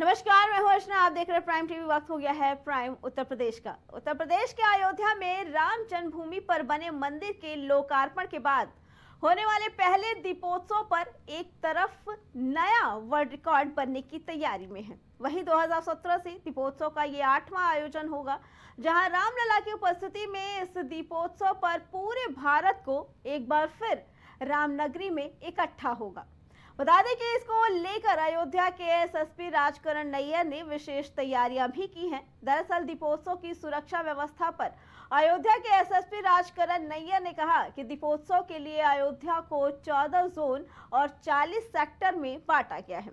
नमस्कार, मैं हूँ अर्चना। आप देख रहे हैं प्राइम टीवी वक्त हो गया है प्राइम उत्तर प्रदेश का। उत्तर प्रदेश के अयोध्या में राम जन्मभूमि पर बने मंदिर के लोकार्पण के बाद होने वाले पहले दीपोत्सव पर एक तरफ़ नया वर्ल्ड रिकॉर्ड बनने की तैयारी में है। वहीं 2017 से दीपोत्सव का ये आठवां आयोजन होगा, जहाँ रामलला की उपस्थिति में इस दीपोत्सव पर पूरे भारत को एक बार फिर रामनगरी में इकट्ठा होगा। बता दें कि इसको लेकर अयोध्या के एसएसपी राजकरण नैयर ने विशेष तैयारियाँ भी की हैं। दरअसल दीपोत्सव की सुरक्षा व्यवस्था पर अयोध्या के एसएसपी राजकरण नैयर ने कहा कि दीपोत्सव के लिए अयोध्या को 14 जोन और 40 सेक्टर में बांटा गया है।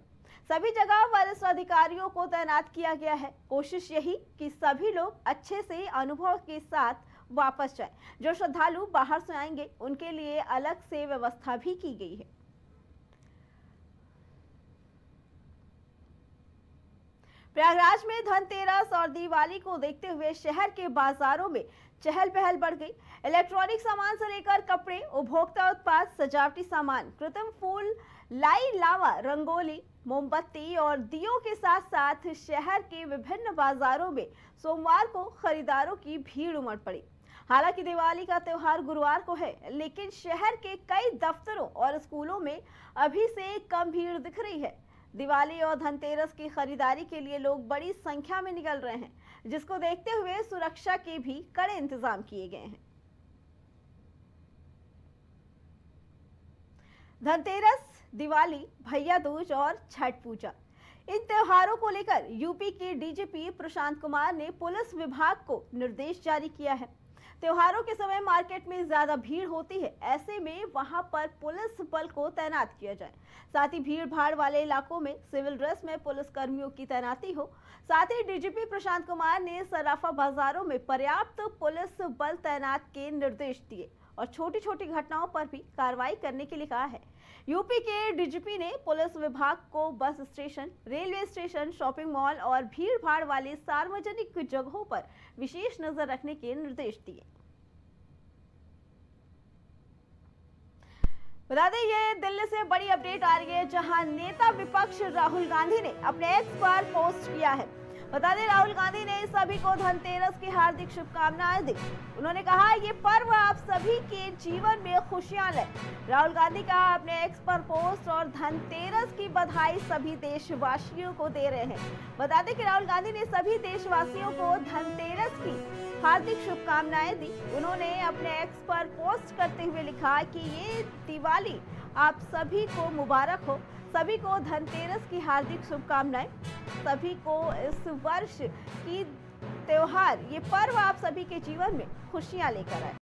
सभी जगह वरिष्ठ अधिकारियों को तैनात किया गया है। कोशिश यही कि सभी लोग अच्छे से अनुभव के साथ वापस जाए। जो श्रद्धालु बाहर से आएँगे, उनके लिए अलग से व्यवस्था भी की गई है। प्रयागराज में धनतेरस और दिवाली को देखते हुए शहर के बाजारों में चहल पहल बढ़ गई। इलेक्ट्रॉनिक सामान से लेकर कपड़े, उपभोक्ता उत्पाद, सजावटी सामान, कृत्रिम फूल, लाई लावा, रंगोली, मोमबत्ती और दियों के साथ साथ शहर के विभिन्न बाजारों में सोमवार को खरीदारों की भीड़ उमड़ पड़ी। हालाँकि दिवाली का त्योहार गुरुवार को है, लेकिन शहर के कई दफ्तरों और स्कूलों में अभी से कम भीड़ दिख रही है। दिवाली और धनतेरस की खरीदारी के लिए लोग बड़ी संख्या में निकल रहे हैं, जिसको देखते हुए सुरक्षा के भी कड़े इंतज़ाम किए गए हैं। धनतेरस, दिवाली भैया दूज और छठ पूजा। इन त्योहारों को लेकर यूपी के डीजीपी प्रशांत कुमार ने पुलिस विभाग को निर्देश जारी किया है। त्योहारों के समय मार्केट में ज़्यादा भीड़ होती है। ऐसे में वहाँ पर पुलिस बल को तैनात किया जाए। साथ ही भीड़ भाड़ वाले इलाकों में सिविल ड्रेस में पुलिस कर्मियों की तैनाती हो। साथ ही डीजीपी प्रशांत कुमार ने सराफा बाजारों में पर्याप्त पुलिस बल तैनात के निर्देश दिए। और छोटी छोटी घटनाओं पर भी कार्रवाई करने के लिए कहा है। यूपी के डीजीपी ने पुलिस विभाग को bus station, railway station, shopping mall और भीड़ भाड़ वाले सार्वजनिक जगहों पर विशेष नज़र रखने के निर्देश दिए। बता दें, ये दिल्ली से बड़ी अपडेट आ रही है, जहाँ नेता विपक्ष राहुल गांधी ने अपने एक्स पर पोस्ट किया है। बता दें, राहुल गांधी ने सभी को धनतेरस की हार्दिक शुभकामनाएँ दी। उन्होंने कहा ये पर्व आप सभी के जीवन में खुशियाँ लाए राहुल गांधी का अपने एक्स पर पोस्ट और धनतेरस की बधाई सभी देशवासियों को दे रहे हैं। बता दें कि राहुल गांधी ने सभी देशवासियों को धनतेरस की हार्दिक शुभकामनाएँ दी। उन्होंने अपने एक्स पर पोस्ट करते हुए लिखा कि ये दिवाली आप सभी को मुबारक हो। सभी को धनतेरस की हार्दिक शुभकामनाएँ। सभी को इस वर्ष की त्योहार, ये पर्व आप सभी के जीवन में खुशियाँ लेकर आए।